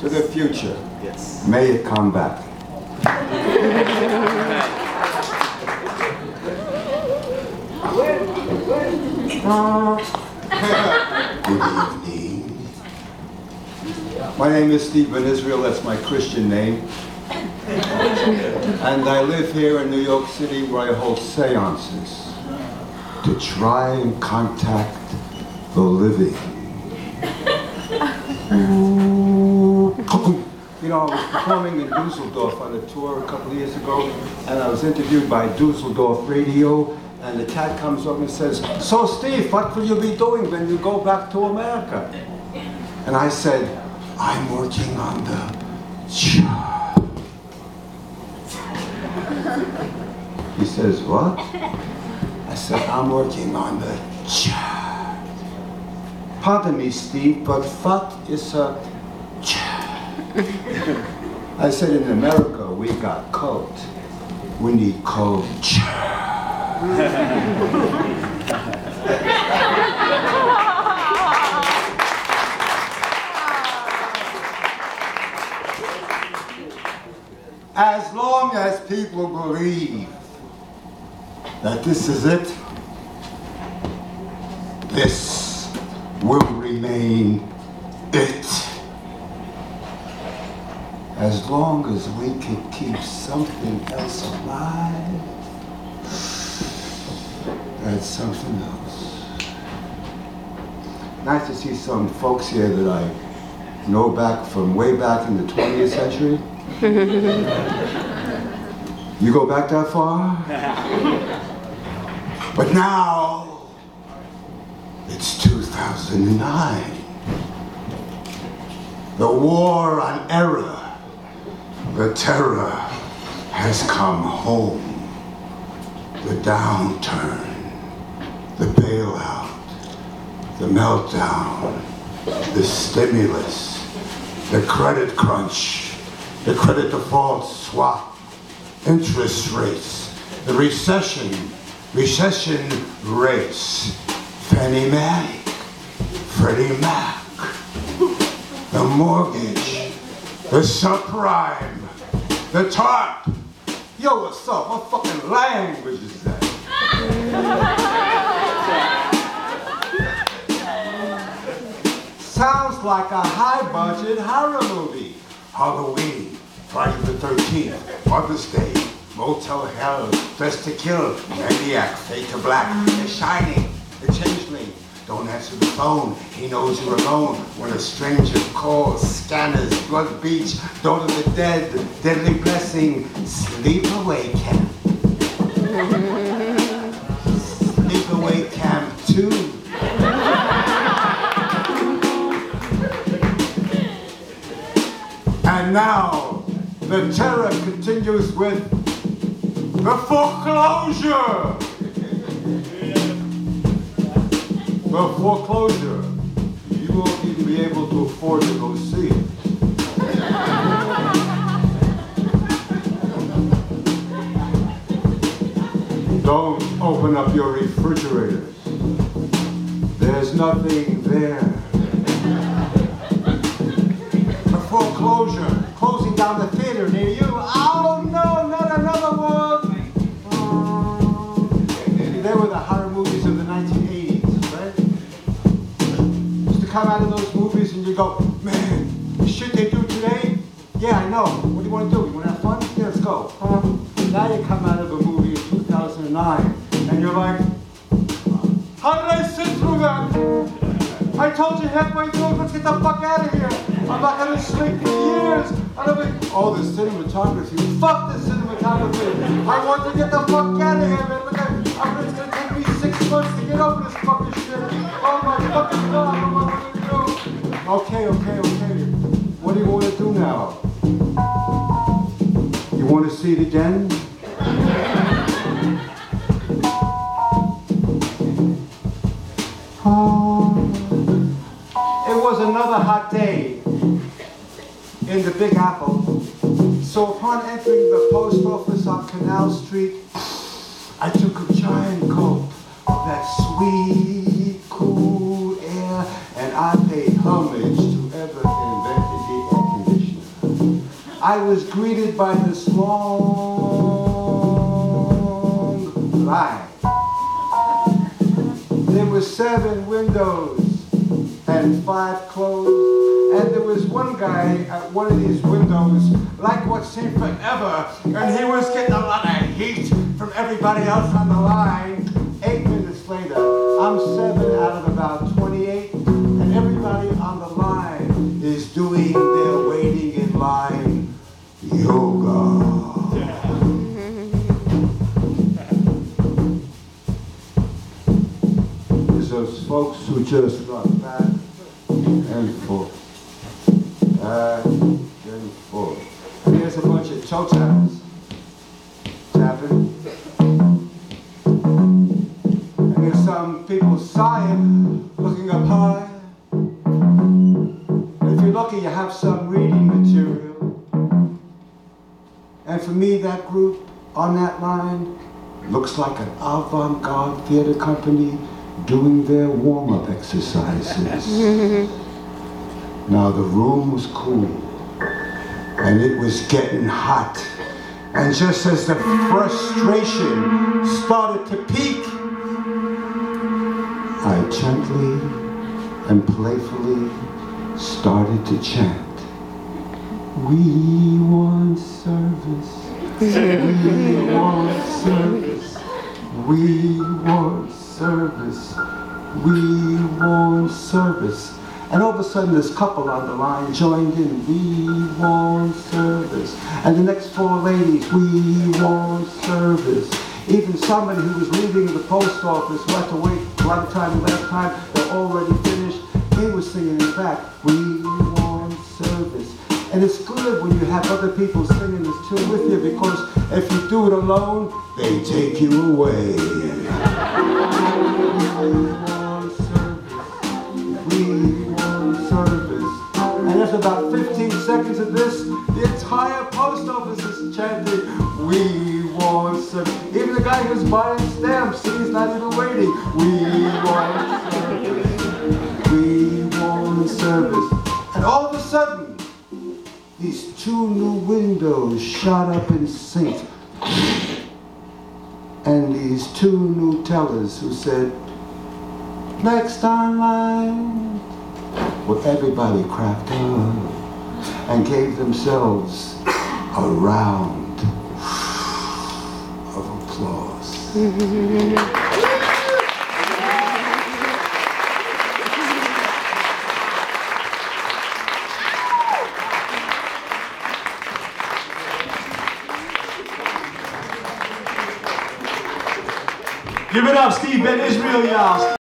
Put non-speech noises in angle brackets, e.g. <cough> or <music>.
to the future. Yes. May it come back. Good evening. My name is Steven Israel, that's my Christian name. And I live here in New York City where I hold seances to try and contact the living. <laughs> Know, I was performing in Dusseldorf on a tour a couple of years ago, and I was interviewed by Dusseldorf Radio, and the cat comes up and says, So Steve, what will you be doing when you go back to America? And I said, I'm working on the. He says, what? I said, I'm working on the. Pardon me, Steve, but what is a? I said, in America, we got cult. We need coach. As long as people believe that this is it, this will remain it. As long as we can keep something else alive, that's something else. Nice to see some folks here that I know back from way back in the 20th century. <laughs> You go back that far? <laughs> But now, it's 2009. The war on error, the terror has come home. The downturn, the bailout, the meltdown, the stimulus, the credit crunch, the credit default swap, interest rates, the recession, recession rates, Fannie Mae, Freddie Mac, the mortgage, the subprime, the TARP. Yo, what's up? What fucking language is that? Sounds like a high-budget horror movie. Halloween, Friday the 13th, Mother's Day, Motel Hell, Dressed to Kill, Maniac, Fade to Black, The Shining, The Changeling. Don't answer the phone, he knows you're alone. When a stranger calls, scanners, Blood Beach, Dawn of the Dead, Deadly Blessing, Sleepaway Camp. Sleepaway Camp 2. And now, the terror continues with the foreclosure. The foreclosure. You won't even be able to afford to go see it. Don't open up your refrigerators. There's nothing there. A foreclosure, closing down the theater near you. Go, man, the shit they do today? Yeah, I know. What do you want to do? You want to have fun? Yeah, let's go. Um, now you come out of a movie in 2009 and you're like, how did I sit through that? I told you halfway through, let's get the fuck out of here. I'm not gonna sleep for years. I don't oh, the cinematography. Fuck the cinematography. I want to get the fuck out of here, man. Look, I, I'm, it's gonna take me six months to get over this fucking shit. Oh my fucking god, Okay, okay, okay. What do you want to do now? You want to see it again? <laughs> Oh. It was another hot day in the Big Apple. So upon entering the post office on Canal Street, I took a giant gulp of that sweet, I was greeted by this long line. There were seven windows and five closed. And there was one guy at one of these windows, like what seemed forever, and he was getting a lot of heat from everybody else on the line. Eight minutes later, I'm seven out of about 28, and everybody on the line is doing their waiting in line folks who just got back and forth, uh, back and forth. And there's a bunch of toe taps tapping. And there's some people sighing, looking up high. If you're lucky, you have some reading material. And for me, that group on that line looks like an avant-garde theater company doing their warm-up exercises. <laughs> now the room was cool and it was getting hot. And just as the frustration started to peak, I gently and playfully started to chant. We want service. We want service. We want service. We want service. And all of a sudden, this couple on the line joined in. We want service. And the next four ladies, we want service. Even somebody who was leaving the post office who had to wait a lot of time last time, they're already finished. They were singing it back. We. And it's good when you have other people singing this tune with you because if you do it alone, they take you away. We want service. And after about 15 seconds of this, the entire post office is chanting, We want service. Even the guy who's buying stamps, he's not even waiting. We want service. We want service. And all of a sudden, these two new windows shot up in sync. And these two new tellers who said, next online. Well, everybody cracked up and gave themselves a round of applause. <laughs> Steve Ben Israel, y'all.